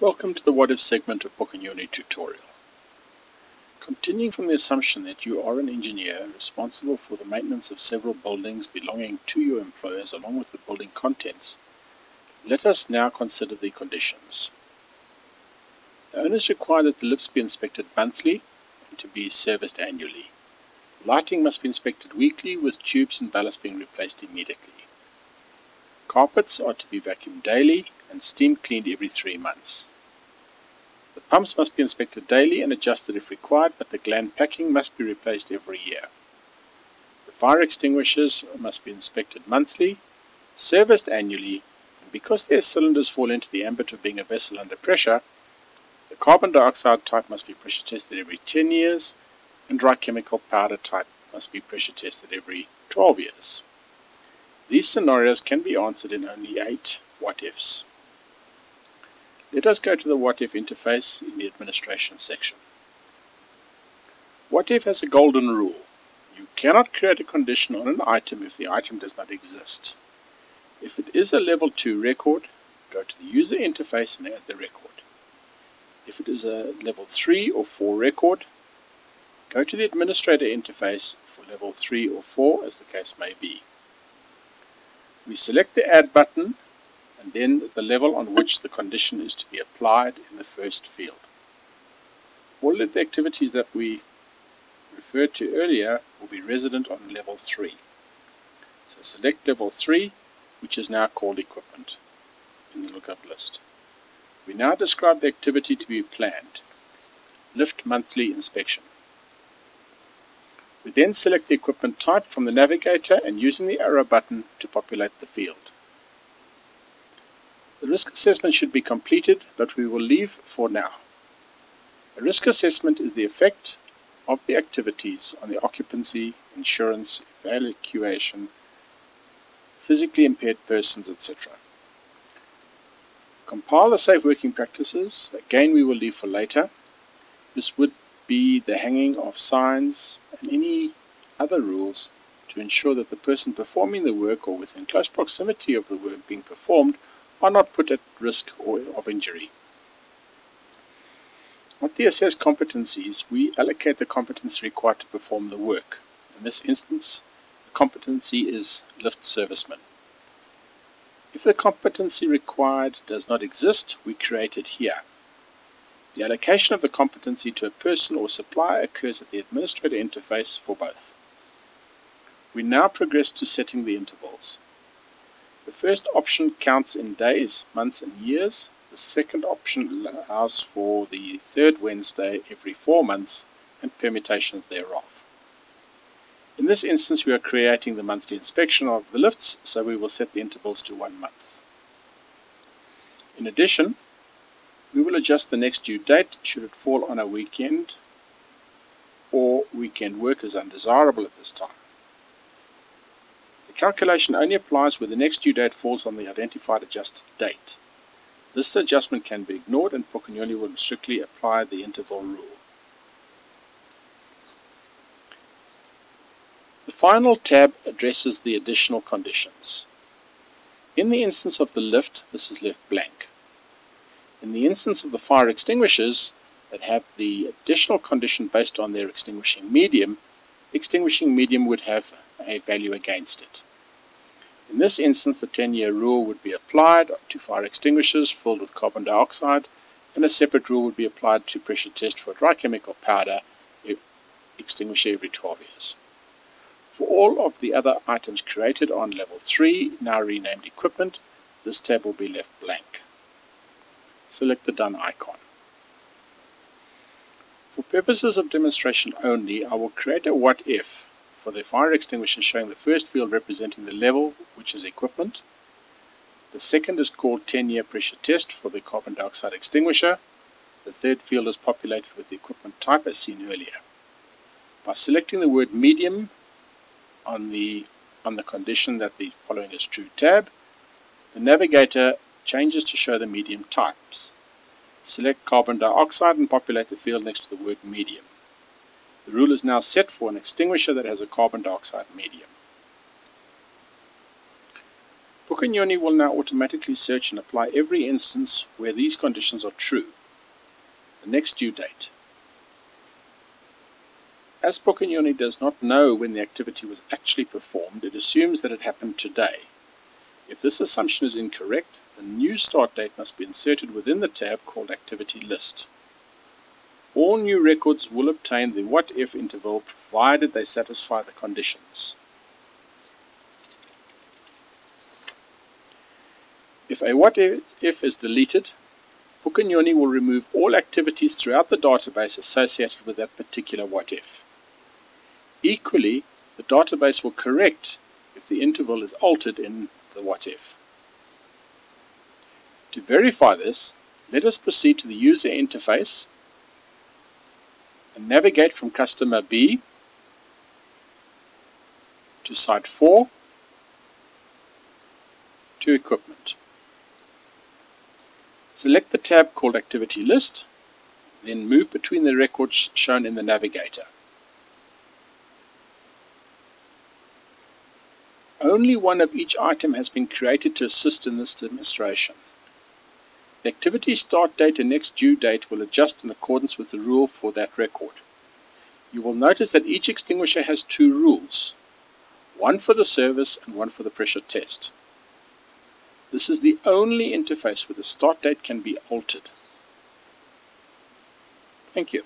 Welcome to the What If segment of Pookanyoni tutorial. Continuing from the assumption that you are an engineer responsible for the maintenance of several buildings belonging to your employers along with the building contents, let us now consider the conditions. The owners require that the lifts be inspected monthly and to be serviced annually. Lighting must be inspected weekly with tubes and ballast being replaced immediately. Carpets are to be vacuumed daily and steam cleaned every three months. The pumps must be inspected daily and adjusted if required, but the gland packing must be replaced every year. The fire extinguishers must be inspected monthly, serviced annually, and because their cylinders fall into the ambit of being a vessel under pressure, the carbon dioxide type must be pressure tested every 10 years, and dry chemical powder type must be pressure tested every 12 years. These scenarios can be answered in only 8 what ifs. Let us go to the What If interface in the administration section. What If has a golden rule. You cannot create a condition on an item if the item does not exist. If it is a level 2 record, go to the user interface and add the record. If it is a level 3 or 4 record, go to the administrator interface for level 3 or 4 as the case may be. We select the add button and then the level on which the condition is to be applied in the first field. All of the activities that we referred to earlier will be resident on level 3. So select level 3, which is now called equipment in the lookup list. We now describe the activity to be planned, lift monthly inspection. We then select the equipment type from the navigator and using the arrow button to populate the field. Risk assessment should be completed, but we will leave for now. A risk assessment is the effect of the activities on the occupancy, insurance, evacuation, physically impaired persons, etc. Compile the safe working practices. Again, we will leave for later. This would be the hanging of signs and any other rules to ensure that the person performing the work or within close proximity of the work being performed are not put at risk or of injury. At the assessed competencies, we allocate the competency required to perform the work. In this instance, the competency is lift serviceman. If the competency required does not exist, we create it here. The allocation of the competency to a person or supplier occurs at the administrator interface for both. We now progress to setting the intervals. The first option counts in days, months and years. The second option allows for the third Wednesday every four months and permutations thereof. In this instance we are creating the monthly inspection of the lifts, so we will set the intervals to one month. In addition, we will adjust the next due date should it fall on a weekend or weekend work is undesirable at this time. The calculation only applies where the next due date falls on the identified adjusted date. This adjustment can be ignored and Pookanyoni will strictly apply the interval rule. The final tab addresses the additional conditions. In the instance of the lift, this is left blank. In the instance of the fire extinguishers that have the additional condition based on their extinguishing medium, extinguishing medium would have a value against it. In this instance, the 10-year rule would be applied to fire extinguishers filled with carbon dioxide, and a separate rule would be applied to pressure test for dry chemical powder extinguisher every 12 years. For all of the other items created on level 3, now renamed equipment, this tab will be left blank. Select the Done icon. For purposes of demonstration only, I will create a what if for the fire extinguisher showing the first field representing the level, which is equipment. The second is called 10-year pressure test for the carbon dioxide extinguisher. The third field is populated with the equipment type as seen earlier. By selecting the word medium on the, on the condition that the following is true tab, the navigator changes to show the medium types. Select carbon dioxide and populate the field next to the word medium. The rule is now set for an extinguisher that has a carbon dioxide medium. Pookanyoni will now automatically search and apply every instance where these conditions are true. The next due date. As Pookanyoni does not know when the activity was actually performed, it assumes that it happened today. If this assumption is incorrect, a new start date must be inserted within the tab called Activity List. All new records will obtain the what if interval provided they satisfy the conditions. If a what if is deleted, Pookanyoni will remove all activities throughout the database associated with that particular what if. Equally, the database will correct if the interval is altered in the what if. To verify this, let us proceed to the user interface and navigate from customer B to site 4 to equipment. Select the tab called Activity List, then move between the records shown in the navigator. Only one of each item has been created to assist in this demonstration. The activity start date and next due date will adjust in accordance with the rule for that record. You will notice that each extinguisher has two rules, one for the service and one for the pressure test. This is the only interface where the start date can be altered. Thank you.